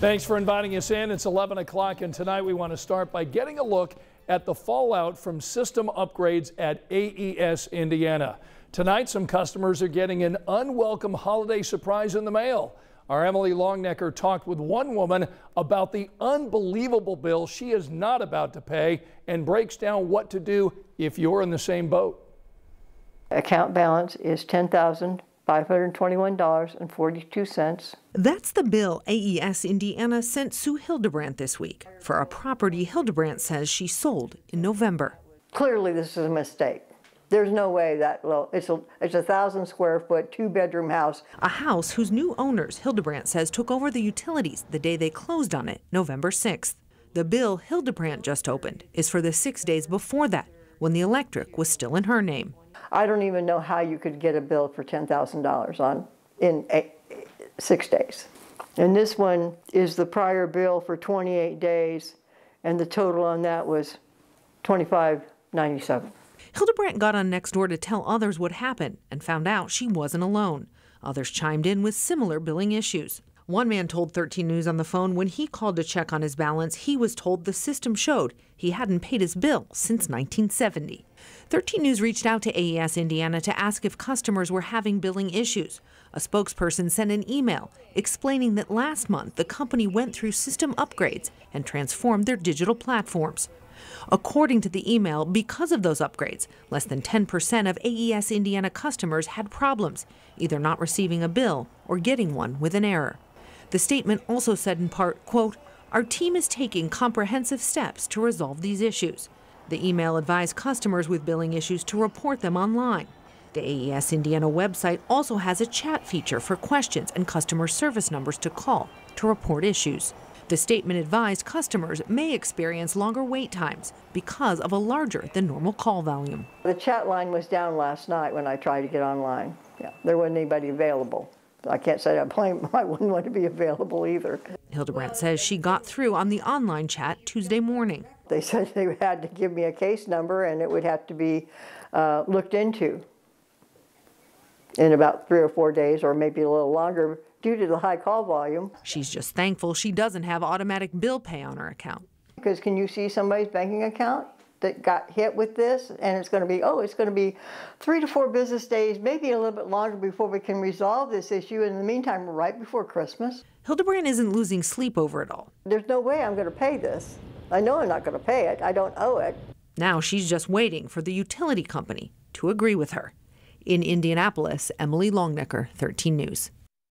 Thanks for inviting us in. It's 11 o'clock, and tonight we want to start by getting a look at the fallout from system upgrades at AES Indiana. Tonight, some customers are getting an unwelcome holiday surprise in the mail. Our Emily Longnecker talked with one woman about the unbelievable bill she is not about to pay and breaks down what to do if you're in the same boat. Account balance is 10000 $521.42. That's the bill AES Indiana sent Sue Hildebrandt this week for a property Hildebrandt says she sold in November. Clearly, this is a mistake. There's no way that low. It's a it's a thousand square foot, two bedroom house. A house whose new owners, Hildebrandt says, took over the utilities the day they closed on it, November 6th. The bill Hildebrandt just opened is for the six days before that, when the electric was still in her name. I don't even know how you could get a bill for $10,000 on in eight, six days. And this one is the prior bill for 28 days, and the total on that was 25.97. Hildebrandt got on Nextdoor to tell others what happened and found out she wasn't alone. Others chimed in with similar billing issues. One man told 13 News on the phone when he called to check on his balance, he was told the system showed he hadn't paid his bill since 1970. 13 News reached out to AES Indiana to ask if customers were having billing issues. A spokesperson sent an email explaining that last month the company went through system upgrades and transformed their digital platforms. According to the email, because of those upgrades, less than 10% of AES Indiana customers had problems, either not receiving a bill or getting one with an error. The statement also said in part, quote, our team is taking comprehensive steps to resolve these issues. The email advised customers with billing issues to report them online. The AES Indiana website also has a chat feature for questions and customer service numbers to call to report issues. The statement advised customers may experience longer wait times because of a larger than normal call volume. The chat line was down last night when I tried to get online. Yeah, there wasn't anybody available. I can't say I blame, I wouldn't want to be available either. Hildebrandt says she got through on the online chat Tuesday morning. They said they had to give me a case number and it would have to be uh, looked into in about three or four days or maybe a little longer due to the high call volume. She's just thankful she doesn't have automatic bill pay on her account. Because can you see somebody's banking account that got hit with this and it's going to be, oh, it's going to be three to four business days, maybe a little bit longer before we can resolve this issue. In the meantime, right before Christmas. Hildebrandt isn't losing sleep over it all. There's no way I'm going to pay this. I know I'm not going to pay it. I don't owe it. Now she's just waiting for the utility company to agree with her. In Indianapolis, Emily Longnecker, 13 News.